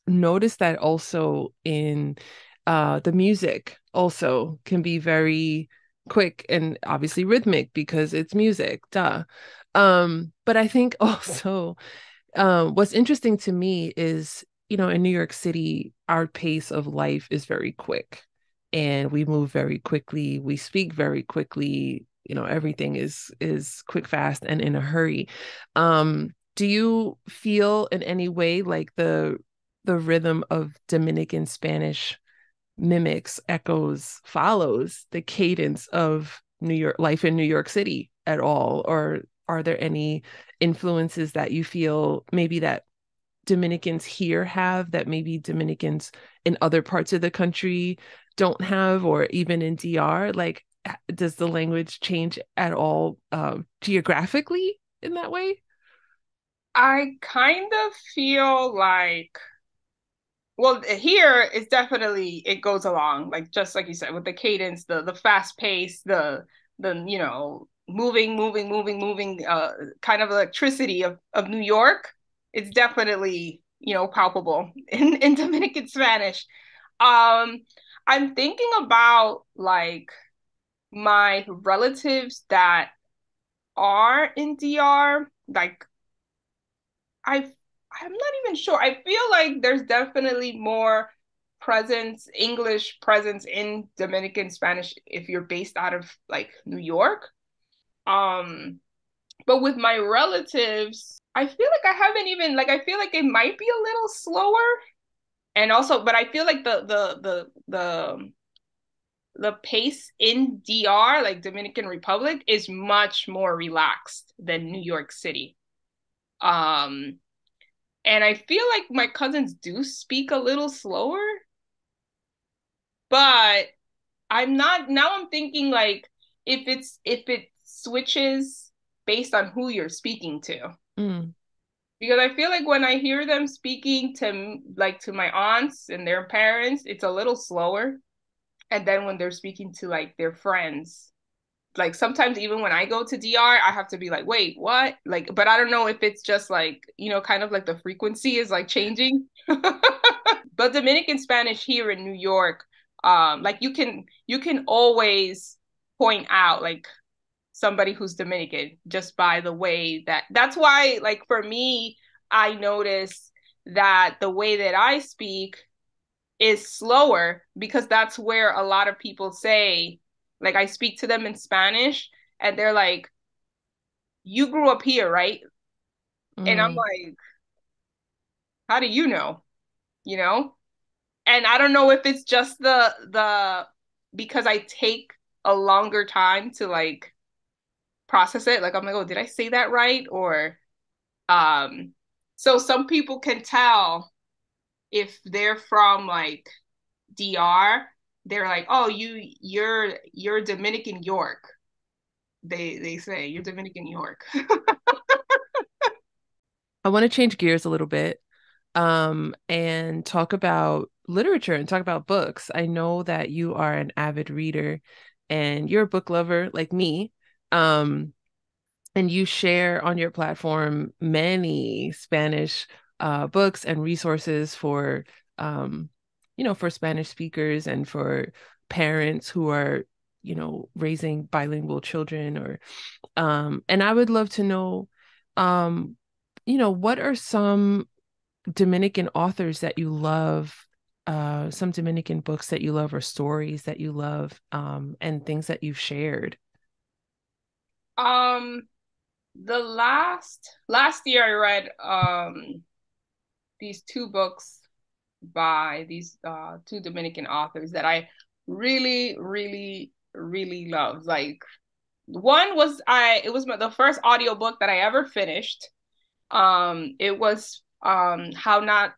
noticed that also in uh, the music also can be very quick and obviously rhythmic because it's music duh um but i think also um, what's interesting to me is, you know, in New York City, our pace of life is very quick and we move very quickly. We speak very quickly. You know, everything is is quick, fast, and in a hurry. Um, do you feel in any way like the the rhythm of Dominican Spanish mimics, echoes, follows the cadence of New York life in New York City at all? Or are there any influences that you feel maybe that Dominicans here have that maybe Dominicans in other parts of the country don't have, or even in DR? Like, does the language change at all um, geographically in that way? I kind of feel like, well, here it's definitely it goes along like just like you said with the cadence, the the fast pace, the the you know moving, moving, moving, moving, uh, kind of electricity of, of New York, it's definitely, you know, palpable in, in Dominican Spanish. Um, I'm thinking about like my relatives that are in DR, like I I'm not even sure. I feel like there's definitely more presence, English presence in Dominican Spanish if you're based out of like New York. Um, but with my relatives, I feel like I haven't even like I feel like it might be a little slower. And also, but I feel like the the the the the pace in DR, like Dominican Republic, is much more relaxed than New York City. Um, and I feel like my cousins do speak a little slower, but I'm not now. I'm thinking like if it's if it switches based on who you're speaking to. Mm. Because I feel like when I hear them speaking to like to my aunts and their parents, it's a little slower. And then when they're speaking to like their friends, like sometimes even when I go to DR, I have to be like, wait, what? Like, but I don't know if it's just like, you know, kind of like the frequency is like changing. but Dominican Spanish here in New York, um, like you can you can always point out like somebody who's Dominican just by the way that that's why like for me, I notice that the way that I speak is slower because that's where a lot of people say like I speak to them in Spanish and they're like, You grew up here, right? Mm. And I'm mm. like, How do you know? You know? And I don't know if it's just the the because I take a longer time to like process it. Like I'm like, oh, did I say that right? Or um so some people can tell if they're from like DR they're like, "Oh, you you're you're Dominican York." They they say you're Dominican York. I want to change gears a little bit um, and talk about literature and talk about books. I know that you are an avid reader and you're a book lover like me. Um, and you share on your platform many Spanish uh, books and resources for um, you know, for Spanish speakers and for parents who are, you know, raising bilingual children or um and I would love to know um you know, what are some Dominican authors that you love uh some Dominican books that you love or stories that you love um and things that you've shared? Um the last last year I read um these two books by these uh, two Dominican authors that I really, really, really love. Like one was I it was my, the first audiobook that I ever finished. Um it was um How Not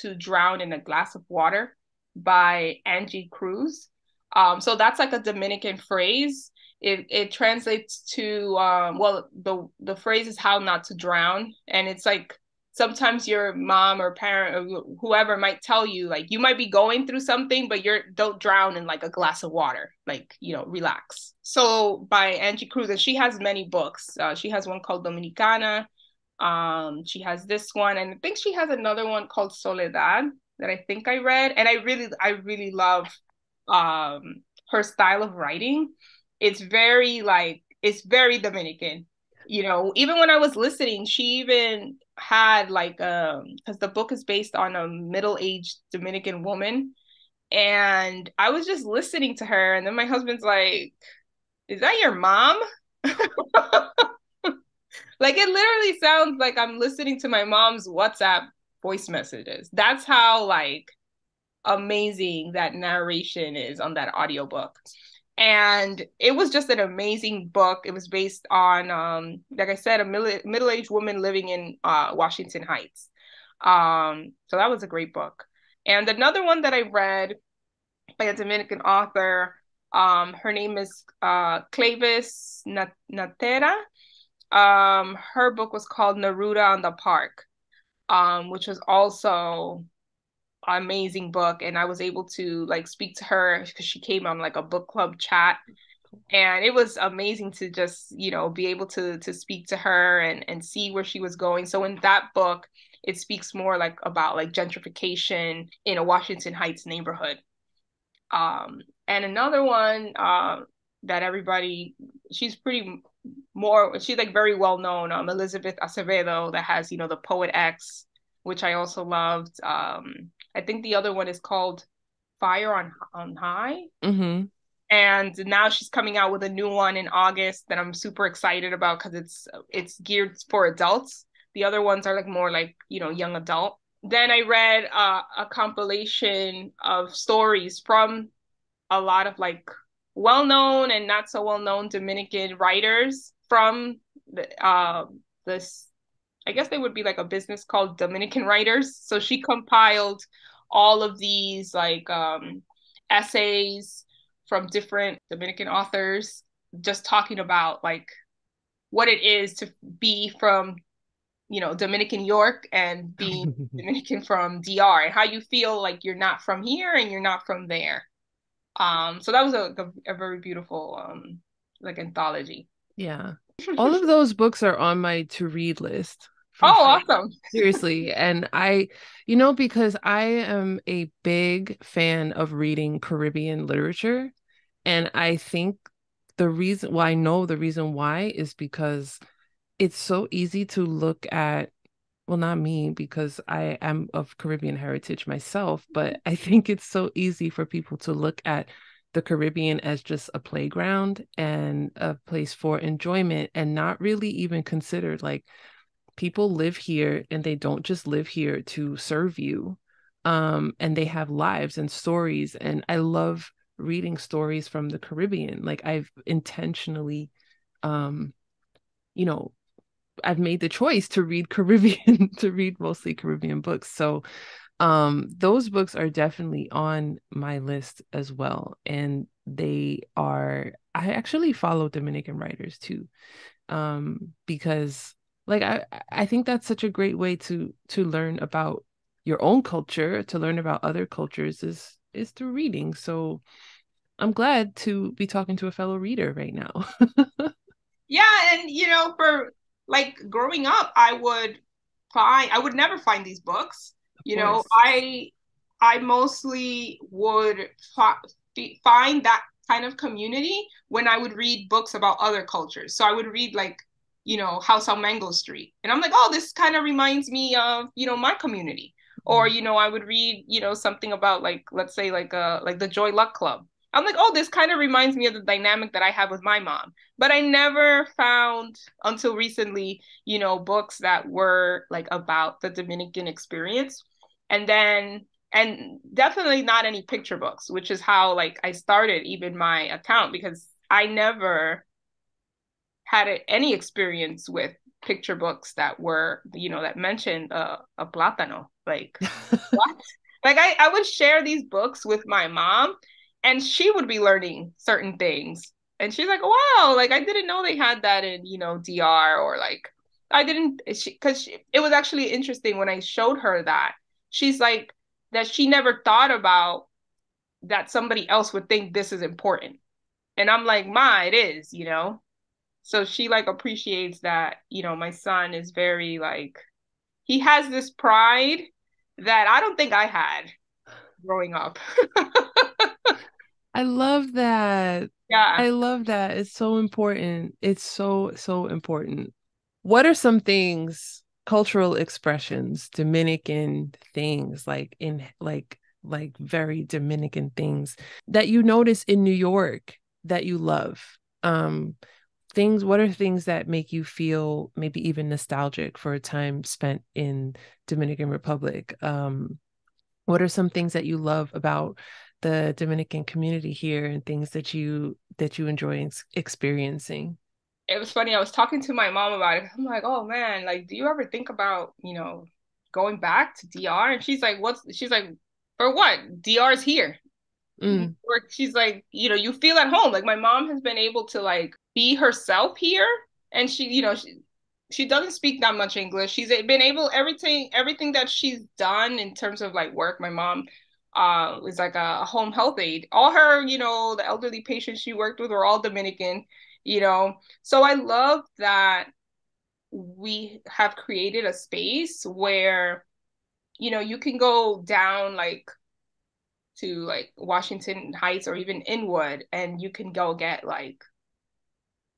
to Drown in a Glass of Water by Angie Cruz. Um so that's like a Dominican phrase. It it translates to um well the the phrase is how not to drown. And it's like sometimes your mom or parent or whoever might tell you like you might be going through something but you're don't drown in like a glass of water. Like you know relax. So by angie cruz and she has many books. Uh, she has one called dominicana. Um she has this one and i think she has another one called soledad that i think i read. And i really i really love um her style of writing it's very like it's very dominican you know? Even when i was listening she even had like um because the book is based on a middle-aged dominican woman and i was just listening to her and then my husband's like is that your mom? Like it literally sounds like i'm listening to my mom's whatsapp voice messages. That's how like amazing that narration is on that audiobook and it was just an amazing book. It was based on um like i said a middle middle aged woman living in uh washington heights. Um so that was a great book. And another one that i read by a dominican author um her name is uh Cleyvis Natera. Um her book was called neruda on the park um which was also amazing book and I was able to like speak to her because she came on like a book club chat. And it was amazing to just you know be able to to speak to her and and see where she was going. So in that book it speaks more like about like gentrification in a Washington Heights neighborhood. Um and another one uh, that everybody she's pretty more she's like very well known um Elizabeth Acevedo that has you know the Poet X which I also loved. Um I think the other one is called Fire on on High. Mm-hmm. And now she's coming out with a new one in August that I'm super excited about because it's it's geared for adults. The other ones are like more like you know young adult. Then I read uh, a compilation of stories from a lot of like well-known and not so well-known Dominican writers from the, uh, this I guess they would be like a business called Dominican Writers. So she compiled all of these like um, essays from different Dominican authors, just talking about like what it is to be from you know Dominican York and being Dominican from DR and how you feel like you're not from here and you're not from there. Um, so that was a, a, a very beautiful um, like anthology. Yeah. All of those books are on my to read list. Oh, sure. awesome. Seriously. And I, you know, because I am a big fan of reading Caribbean literature. And I think the reason why well, I know the reason why is because it's so easy to look at well not me because i am of caribbean heritage myself but mm-hmm. i think it's so easy for people to look at the caribbean as just a playground and a place for enjoyment and not really even considered like people live here and they don't just live here to serve you um and they have lives and stories. And i love reading stories from the caribbean. Like i've intentionally um you know I've made the choice to read Caribbean to read mostly Caribbean books. So um those books are definitely on my list as well. And they are I actually follow Dominican writers too um because like I I think that's such a great way to to learn about your own culture to learn about other cultures is is through reading so I'm glad to be talking to a fellow reader right now yeah and you know for like growing up, I would find I would never find these books. Of you course. know, I I mostly would fi- find that kind of community when I would read books about other cultures. So I would read like, you know, House on Mango Street. And I'm like, oh, this kind of reminds me of, you know, my community. Mm-hmm. Or, you know, I would read, you know, something about like, let's say like uh like the Joy Luck Club. I'm like, oh, this kind of reminds me of the dynamic that I have with my mom. But I never found until recently, you know, books that were like about the Dominican experience. And then and definitely not any picture books, which is how like I started even my account because I never had any experience with picture books that were, you know, that mentioned uh, a plátano. Like what? Like I, I would share these books with my mom and she would be learning certain things and she's like wow like i didn't know they had that in you know dr or like i didn't she because it was actually interesting when i showed her that she's like that she never thought about that somebody else would think this is important and i'm like ma it is you know so she like appreciates that you know my son is very like he has this pride that i don't think i had growing up I love that. Yeah. I love that. It's so important. It's so, so important. What are some things, cultural expressions, Dominican things, like in like like very Dominican things that you notice in New York that you love? Um things what are things that make you feel maybe even nostalgic for a time spent in Dominican Republic? Um what are some things that you love about the Dominican community here and things that you that you enjoy ex- experiencing? It was funny. I was talking to my mom about it. I'm like, "Oh man, like, do you ever think about, you know, going back to DR?" And she's like, "What's?" She's like, "For what? DR's here." Mm. she's like, you know, you feel at home. Like my mom has been able to like be herself here, and she, you know, she she doesn't speak that much English. She's been able everything everything that she's done in terms of like work. My mom uh, was like a home health aide. All her, you know, the elderly patients she worked with were all Dominican, you know. So I love that we have created a space where, you know, you can go down like to like Washington Heights or even Inwood and you can go get like,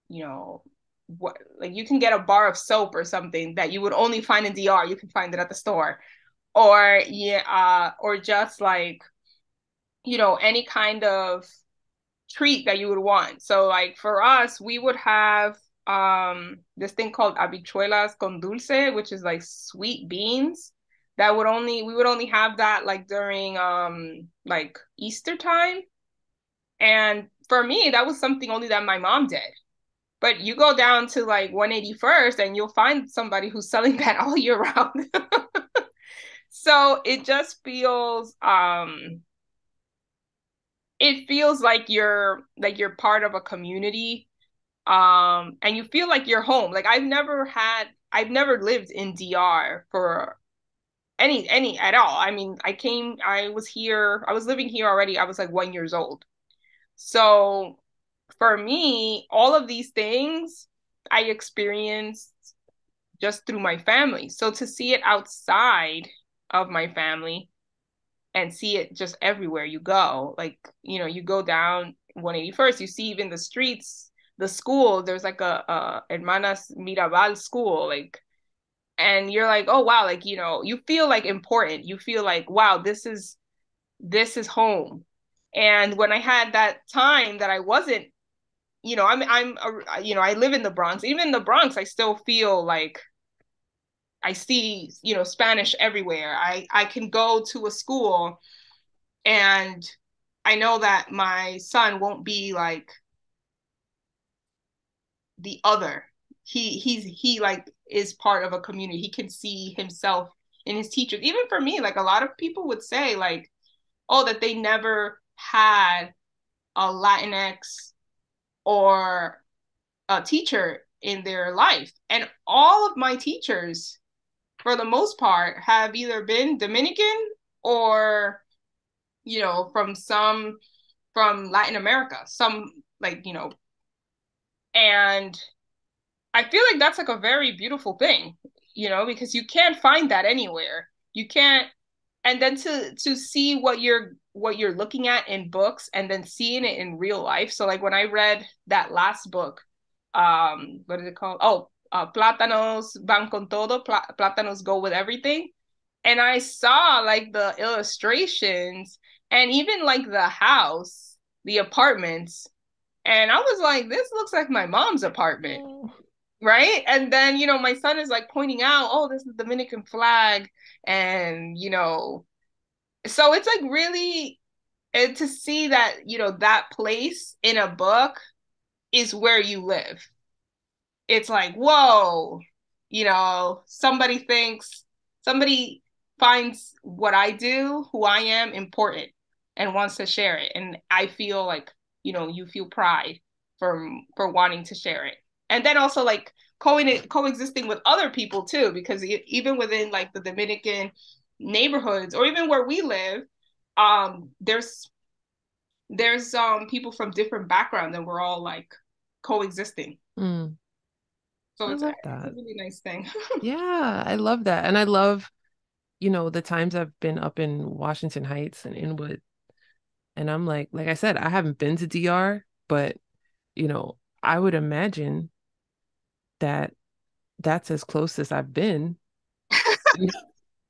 you know, what like you can get a bar of soap or something that you would only find in DR. You can find it at the store. Or yeah uh, or just like you know any kind of treat that you would want. So like for us we would have um this thing called habichuelas con dulce which is like sweet beans that would only we would only have that like during um like easter time. And for me that was something only that my mom did. But you go down to like 181st and you'll find somebody who's selling that all year round. So it just feels um it feels like you're like you're part of a community um and you feel like you're home. Like i've never had i've never lived in dr for any any at all. I mean i came i was here i was living here already. I was like one years old. So for me, all of these things I experienced just through my family. So to see it outside of my family and see it just everywhere you go, like, you know, you go down 181st, you see even the streets, the school, there's like a, a Hermanas Mirabal school, like, and you're like, oh wow, like, you know, you feel like important. You feel like, wow, this is this is home. And when I had that time that I wasn't you know, I'm I'm you know, I live in the Bronx. Even in the Bronx, I still feel like I see, you know, Spanish everywhere. I I can go to a school and I know that my son won't be like the other. He he's he like is part of a community. He can see himself in his teachers. Even for me, like a lot of people would say like, oh, that they never had a Latinx or a teacher in their life. And all of my teachers, for the most part, have either been Dominican or, you know, from some from Latin America, some like, you know, and I feel like that's like a very beautiful thing, you know, because you can't find that anywhere. You can't and then to to see what you're what you're looking at in books and then seeing it in real life. So like when I read that last book, um, what is it called? Oh, uh, Plátanos van con todo. Pl- plátanos go with everything. And I saw like the illustrations and even like the house, the apartments. And I was like, this looks like my mom's apartment. Right. And then, you know, my son is like pointing out, oh, this is the Dominican flag. And, you know, so it's like really and to see that you know that place in a book is where you live it's like whoa you know somebody thinks somebody finds what i do who i am important and wants to share it and i feel like you know you feel pride for for wanting to share it and then also like co- coexisting with other people too because even within like the dominican neighborhoods or even where we live um there's there's um people from different backgrounds and we're all like coexisting. Mm. so it's, a, it's a really nice thing. Yeah i love that. And i love you know the times i've been up in washington heights and inwood and i'm like like i said i haven't been to dr but you know i would imagine that that's as close as i've been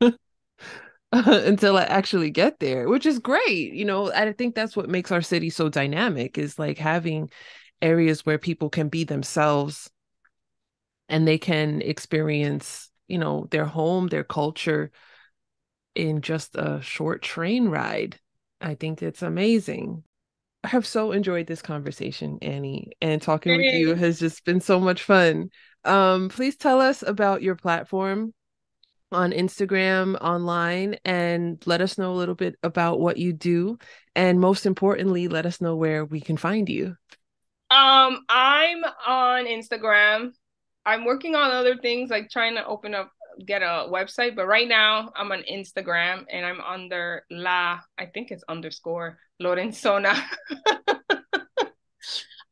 until I actually get there, which is great. You know, I think that's what makes our city so dynamic is like having areas where people can be themselves and they can experience, you know, their home, their culture in just a short train ride. I think it's amazing. I have so enjoyed this conversation, Anny, and talking hey. with you has just been so much fun. Um, please tell us about your platform on Instagram, online, and let us know a little bit about what you do. And most importantly, let us know where we can find you. Um, I'm on Instagram. I'm working on other things like trying to open up get a website, but right now I'm on Instagram and I'm under La, I think it's underscore Lorenzona.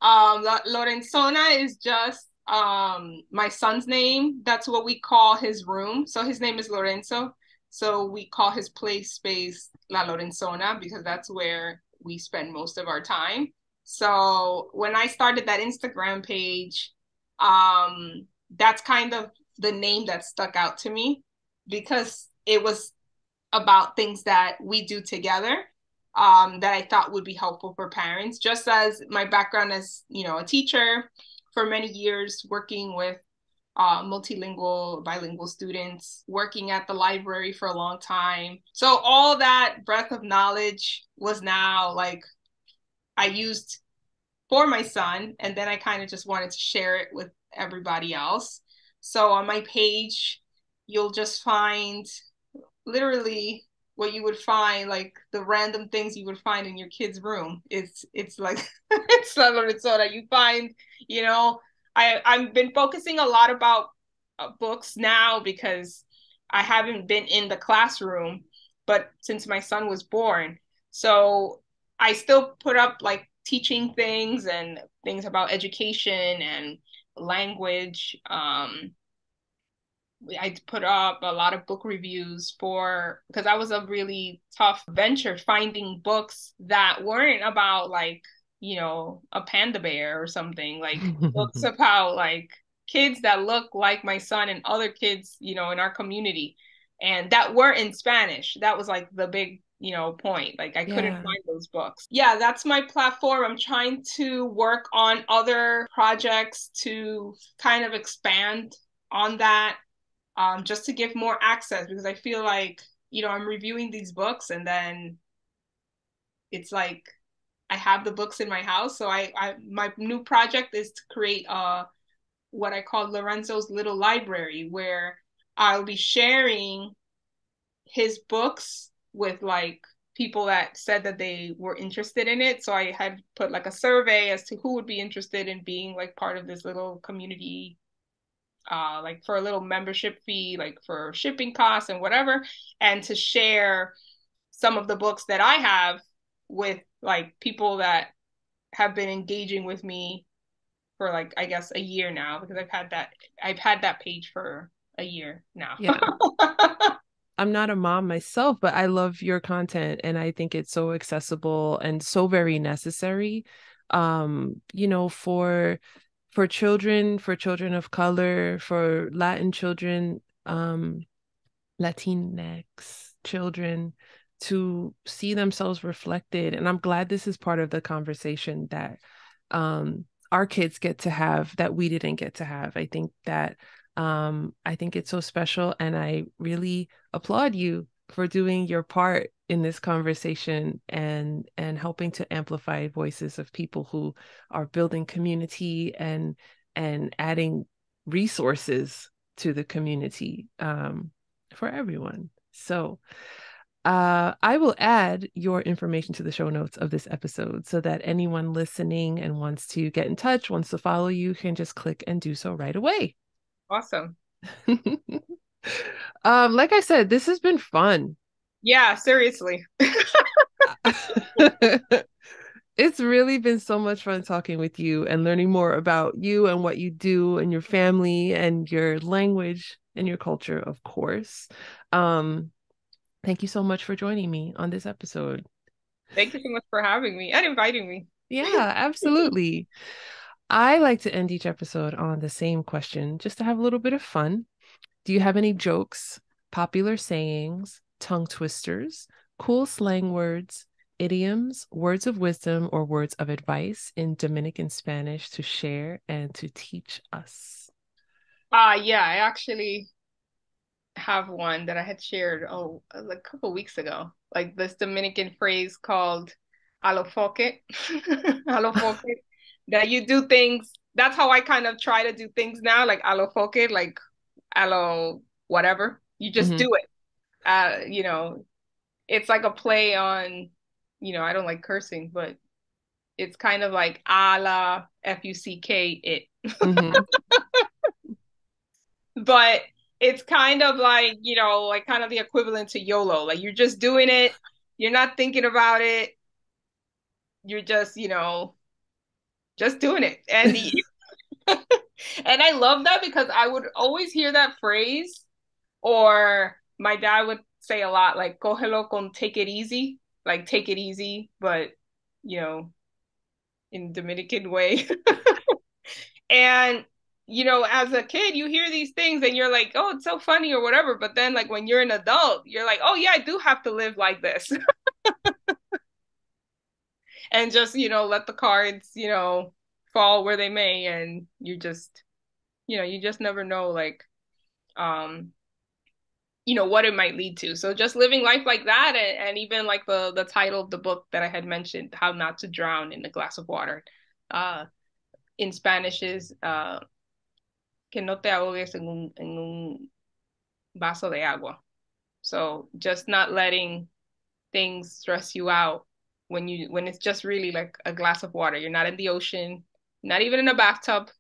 um, Lorenzona is just um my son's name. That's what we call his room. So his name is lorenzo. So we call his play space la lorenzona because that's where we spend most of our time. So when i started that instagram page um that's kind of the name that stuck out to me because it was about things that we do together um, that I thought would be helpful for parents. Just as my background as you know a teacher, for many years working with uh, multilingual, bilingual students, working at the library for a long time. So all that breadth of knowledge was now like I used for my son, and then I kind of just wanted to share it with everybody else. So on my page, you'll just find literally what you would find like the random things you would find in your kid's room. It's it's like it's La Lorenzona. You find you know i i've been focusing a lot about uh, books now because i haven't been in the classroom but since my son was born. So i still put up like teaching things and things about education and language. Um, I put up a lot of book reviews for because that was a really tough venture finding books that weren't about like you know a panda bear or something like books about like kids that look like my son and other kids you know in our community and that weren't in spanish that was like the big you know point. Like i yeah. couldn't find those books. Yeah that's my platform. I'm trying to work on other projects to kind of expand on that um, just to give more access because i feel like you know i'm reviewing these books and then it's like i have the books in my house. So i, I my new project is to create a what i call lorenzo's little library where i'll be sharing his books with like people that said that they were interested in it. So I had put like a survey as to who would be interested in being like part of this little community, uh, like for a little membership fee, like for shipping costs and whatever, and to share some of the books that I have with like people that have been engaging with me for like I guess a year now because I've had that I've had that page for a year now. Yeah. I'm not a mom myself, but I love your content and I think it's so accessible and so very necessary. Um, you know, for for children, for children of color, for Latin children, um, Latinx children to see themselves reflected. And I'm glad this is part of the conversation that um our kids get to have that we didn't get to have. I think that um, I think it's so special, and I really applaud you for doing your part in this conversation and and helping to amplify voices of people who are building community and and adding resources to the community um, for everyone. So. Uh, I will add your information to the show notes of this episode so that anyone listening and wants to get in touch, wants to follow you, can just click and do so right away. Awesome. um, like I said, this has been fun. Yeah, seriously. it's really been so much fun talking with you and learning more about you and what you do and your family and your language and your culture, of course. Um, thank you so much for joining me on this episode. Thank you so much for having me and inviting me. Yeah, absolutely. I like to end each episode on the same question just to have a little bit of fun. Do you have any jokes, popular sayings, tongue twisters, cool slang words, idioms, words of wisdom, or words of advice in Dominican Spanish to share and to teach us? Uh yeah, I actually have one that I had shared oh a couple weeks ago. Like this Dominican phrase called alofoque. alofoque that you do things. That's how I kind of try to do things now, like alofoque, like alo whatever. You just mm-hmm. do it. Uh, you know, it's like a play on, you know, I don't like cursing, but it's kind of like a la F U C K it. Mm-hmm. but it's kind of like, you know, like kind of the equivalent to YOLO. Like you're just doing it, you're not thinking about it. You're just, you know, just doing it. And and I love that because I would always hear that phrase, or my dad would say a lot like "cógelo con take it easy," like take it easy, but you know, in Dominican way. and you know, as a kid, you hear these things and you're like, "Oh, it's so funny" or whatever. But then, like when you're an adult, you're like, "Oh yeah, I do have to live like this." and just you know let the cards you know fall where they may. And you just you know you just never know like um you know what it might lead to. So just living life like that and, and even like the the title of the book that i had mentioned how not to drown in a glass of water uh in spanish is uh que no te ahogues en un, en un vaso de agua. So just not letting things stress you out when you when it's just really like a glass of water. You're not in the ocean, not even in a bathtub.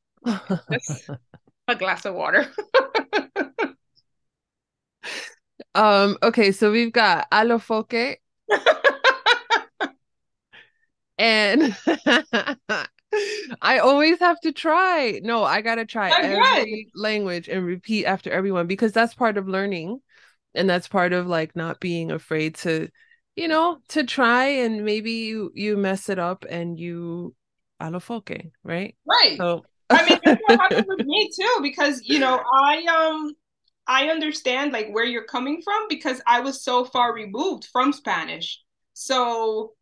just a glass of water. um okay, so we've got alofoque. And I always have to try. No, I gotta try That's every language and repeat after everyone because that's part of learning. And that's part of like not being afraid to, you know, to try and maybe you you mess it up and you alofoque, right? Right. So I mean, that's what happened with me too, because you know, I um I understand like where you're coming from because I was so far removed from Spanish. So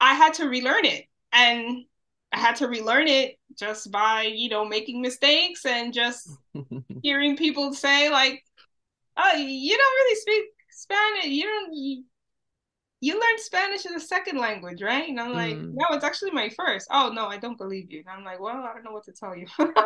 I had to relearn it. And I had to relearn it just by, you know, making mistakes and just hearing people say like, "Oh, you don't really speak Spanish. You don't you, learned Spanish as a second language, right?" And I'm like, Mm. "No, it's actually my first. Oh, no, I don't believe you." And I'm like, "Well, I don't know what to tell you."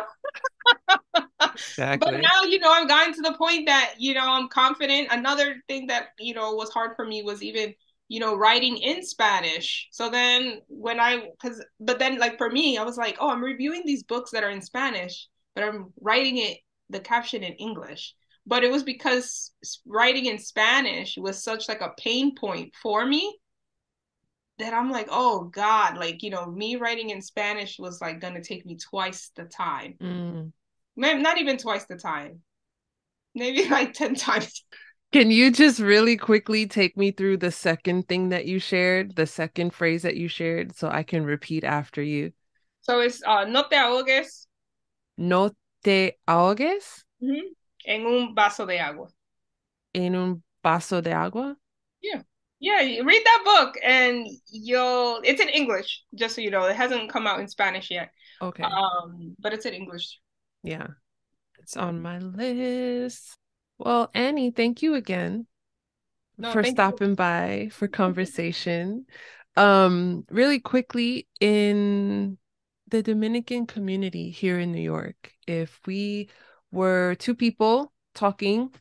exactly. But now, you know, I've gotten to the point that, you know, I'm confident. Another thing that, you know, was hard for me was even, you know, writing in Spanish. So then when I, because, but then like for me, I was like, oh, I'm reviewing these books that are in Spanish, but I'm writing it, the caption in English. But it was because writing in Spanish was such like a pain point for me that I'm like, oh God, like, you know, me writing in Spanish was like gonna take me twice the time. Mm. Maybe not even twice the time. Maybe like 10 times. Can you just really quickly take me through the second thing that you shared, the second phrase that you shared, so I can repeat after you? So it's uh, no te ahogues No te ahogues en un vaso de agua. en un vaso de agua. Yeah, you read that book and you'll, it's in English, just so you know. It hasn't come out in Spanish yet. Okay. Um, but it's in English. Yeah. It's on my list. Well, Anny, thank you again No, for thank you. stopping by for conversation. Um, really quickly, in the Dominican community here in New York, if we were two people talking,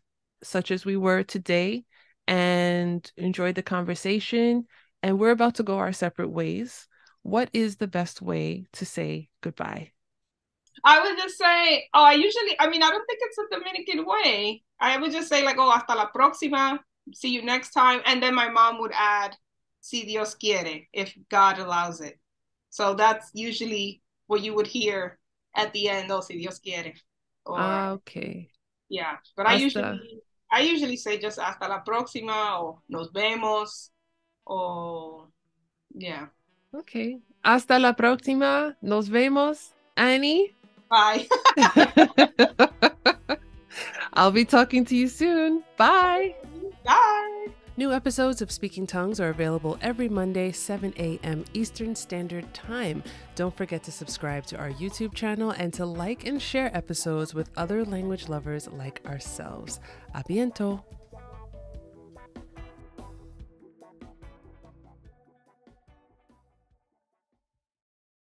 such as we were today, and enjoyed the conversation, and we're about to go our separate ways, what is the best way to say goodbye? I would just say, oh, I usually, I mean, I don't think it's a Dominican way. I would just say, like, oh, hasta la próxima. See you next time. And then my mom would add, si Dios quiere, if God allows it. So that's usually what you would hear at the end, oh, si Dios quiere. Or, Ah, okay. yeah. But I usually, I usually say just hasta la próxima or nos vemos or, yeah. Okay. Hasta la próxima. Nos vemos, Anny. Bye. I'll be talking to you soon. Bye. Bye. New episodes of Speaking Tongues are available every Monday, 7 a.m. Eastern Standard Time. Don't forget to subscribe to our YouTube channel and to like and share episodes with other language lovers like ourselves. A biento!